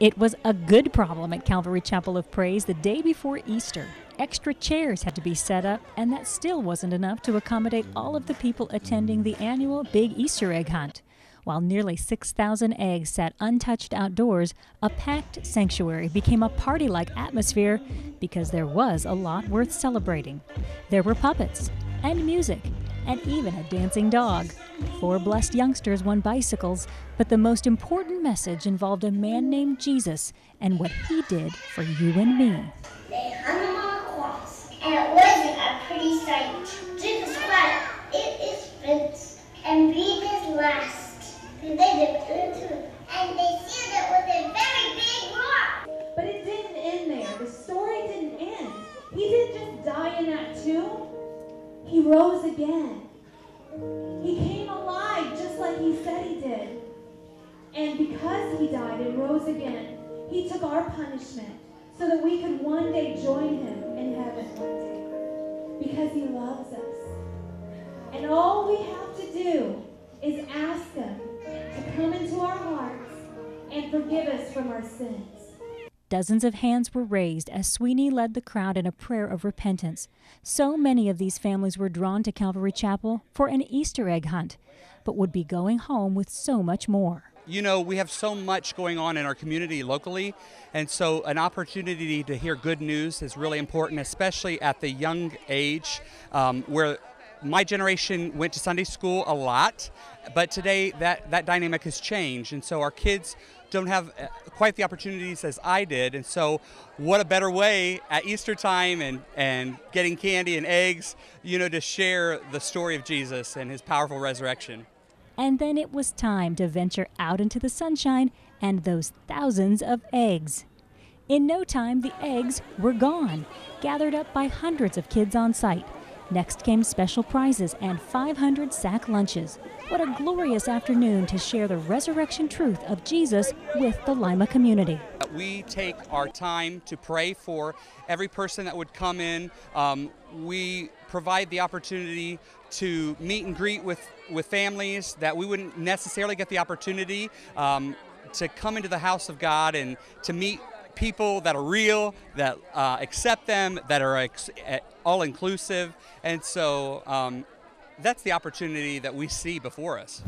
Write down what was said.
It was a good problem at Calvary Chapel of Praise the day before Easter. Extra chairs had to be set up, and that still wasn't enough to accommodate all of the people attending the annual Big Easter Egg Hunt. While nearly 6,000 eggs sat untouched outdoors, a packed sanctuary became a party like atmosphere because there was a lot worth celebrating. There were puppets and music and even a dancing dog. Four blessed youngsters won bicycles, but the most important message involved a man named Jesus and what he did for you and me. They hung him on a cross, and it wasn't a pretty sight. Jesus cried, It is finished, and breathed his last. And they and they He rose again. He came alive just like he said he did. And because he died and rose again, he took our punishment so that we could one day join him in heaven one day. Because he loves us. And all we have to do is ask him to come into our hearts and forgive us from our sins. Dozens of hands were raised as Sweeney led the crowd in a prayer of repentance. So many of these families were drawn to Calvary Chapel for an Easter egg hunt, but would be going home with so much more. You know, we have so much going on in our community locally, and so an opportunity to hear good news is really important, especially at the young age um, where my generation went to Sunday school a lot, but today that, that dynamic has changed. And so our kids don't have uh, quite the opportunities as I did. And so, what a better way at Easter time and, and getting candy and eggs, you know, to share the story of Jesus and his powerful resurrection. And then it was time to venture out into the sunshine and those thousands of eggs. In no time, the eggs were gone, gathered up by hundreds of kids on site. Next came special prizes and 500 sack lunches. What a glorious afternoon to share the resurrection truth of Jesus with the Lima community. We take our time to pray for every person that would come in. Um, we provide the opportunity to meet and greet with, with families that we wouldn't necessarily get the opportunity um, to come into the house of God and to meet people that are real, that uh, accept them, that are ex- eh, all inclusive. And so um, that's the opportunity that we see before us.